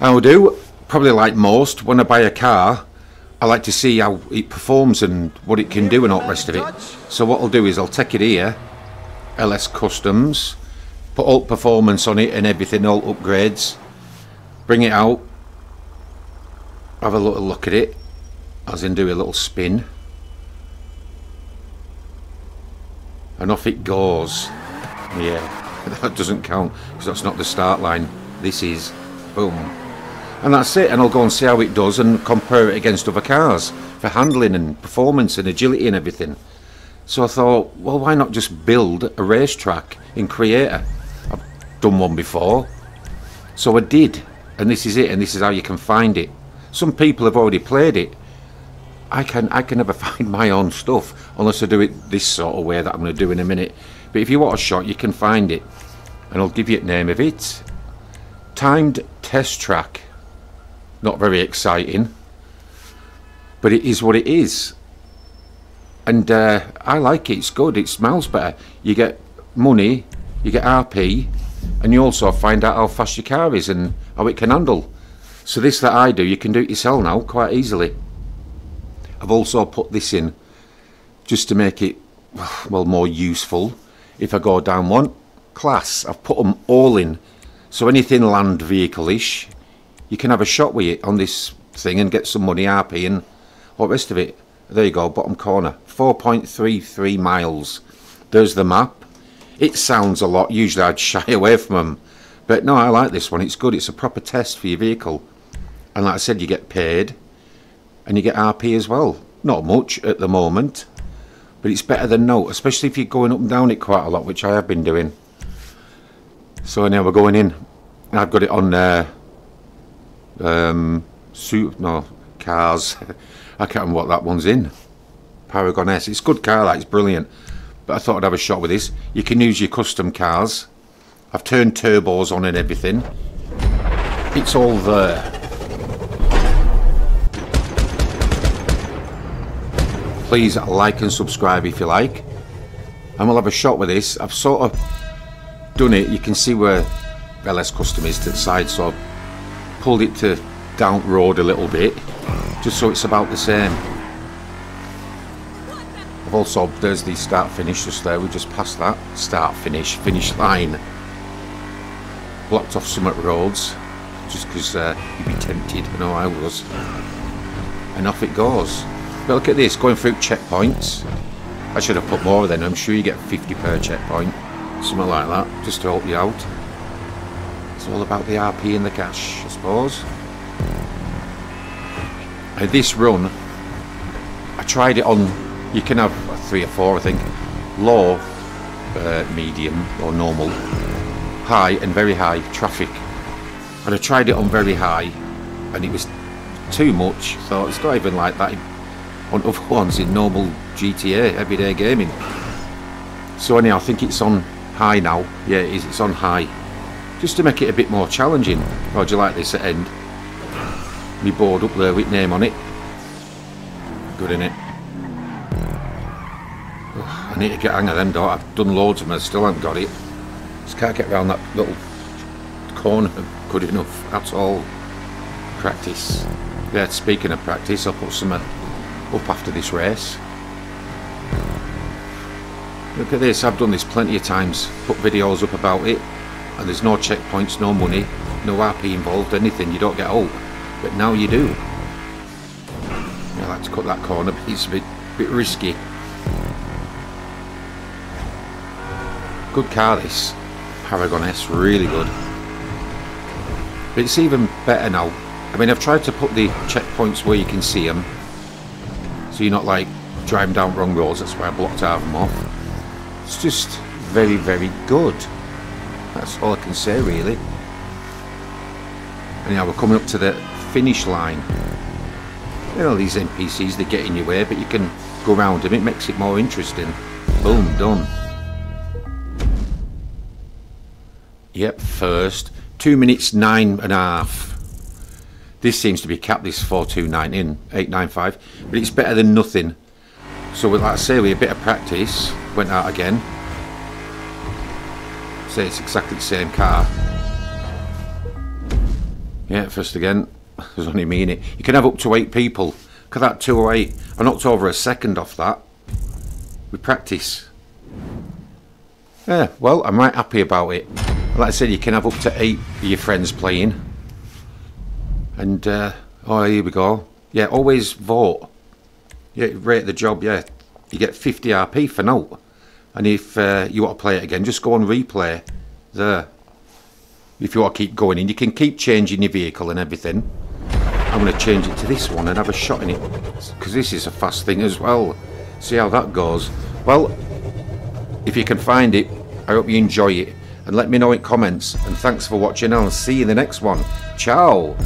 I will do, probably like most, when I buy a car, I like to see how it performs and what it can do and all the rest of it. So what I'll do is I'll take it here, LS Customs, put all performance on it and everything, all upgrades, bring it out, have a little look at it, as in do a little spin, and off it goes. Yeah, that doesn't count because that's not the start line. This is boom. And that's it, and I'll go and see how it does and compare it against other cars for handling and performance and agility and everything. So I thought, well, why not just build a racetrack in Creator? I've done one before. So I did, and this is it, and this is how you can find it. Some people have already played it. I can I can never find my own stuff unless I do it this sort of way that I'm going to do in a minute. But if you want a shot, you can find it, and I'll give you the name of it. Timed test track. Not very exciting, but it is what it is. And uh, I like it. It's good. It smells better. You get money, you get RP, and you also find out how fast your car is and how it can handle. So this that I do, you can do it yourself now quite easily. I've also put this in just to make it well more useful if I go down one class. I've put them all in. So anything land vehicle-ish, you can have a shot with it on this thing and get some money RP and all the rest of it. There you go, bottom corner. 4.33 miles. There's the map. It sounds a lot. Usually I'd shy away from them. But no, I like this one. It's good. It's a proper test for your vehicle. And like I said, you get paid. And you get RP as well. Not much at the moment. But it's better than no. Especially if you're going up and down it quite a lot, which I have been doing. So now we're going in. I've got it on uh, um, suit, no, cars. I can't remember what that one's in. Paragon S. It's a good car, that. It's brilliant. But I thought I'd have a shot with this. You can use your custom cars. I've turned turbos on and everything. It's all there. Please like and subscribe if you like. And we'll have a shot with this. I've sort of done it. You can see where LS Custom is to the side. So pulled it to down road a little bit. Just so it's about the same. I've also, there's the start finish just there. We just passed that. Start finish, finish line. Blocked off some roads. Just because uh, you'd be tempted. I know I was. And off it goes. But look at this, going through checkpoints. I should have put more then. I'm sure you get 50 per checkpoint. Something like that, just to help you out. All about the RP and the cash, I suppose. This run, I tried it on, you can have three or four I think, low, uh, medium or normal, high and very high traffic. And I tried it on very high and it was too much, so it's not even like that on other ones in normal GTA, everyday gaming. So anyhow, I think it's on high now. Yeah, it is, it's on high. Just to make it a bit more challenging. How do you like this at end? Me board up there with name on it. Good in it. I need to get hang of them though. I've done loads of them, I still haven't got it. Just can't get around that little corner good enough at all. Practice. Yeah, speaking of practice, I'll put some uh, up after this race. Look at this, I've done this plenty of times. Put videos up about it. And there's no checkpoints, no money, no RP involved, anything. You don't get out. But now you do. I like to cut that corner, but it's a bit, bit risky. Good car this. Paragon S, really good. But it's even better now. I mean, I've tried to put the checkpoints where you can see them. So you're not like driving down wrong roads, that's why I blocked half them off. It's just very, very good. That's all I can say really. Anyhow, we're coming up to the finish line. You know, these NPCs, they get in your way, but you can go around them, it makes it more interesting. Boom, done. Yep, first. Two minutes, nine and a half. This seems to be capped, this 429 in 895, but it's better than nothing. So with, I say, with a bit of practice, went out again. Say it's exactly the same car. Yeah, first again. There's only me in it. You can have up to eight people. Look at that 208. I knocked over a second off that. We practice. Yeah, well, I'm right happy about it. Like I said, you can have up to eight of your friends playing. And, uh, oh, here we go. Yeah, always vote. Yeah, rate the job, yeah. You get 50 RP for now. And if uh, you want to play it again, just go on replay there. If you want to keep going in, you can keep changing your vehicle and everything. I'm going to change it to this one and have a shot in it. Because this is a fast thing as well. See how that goes. Well, if you can find it, I hope you enjoy it. And let me know in comments. And thanks for watching. I'll see you in the next one. Ciao.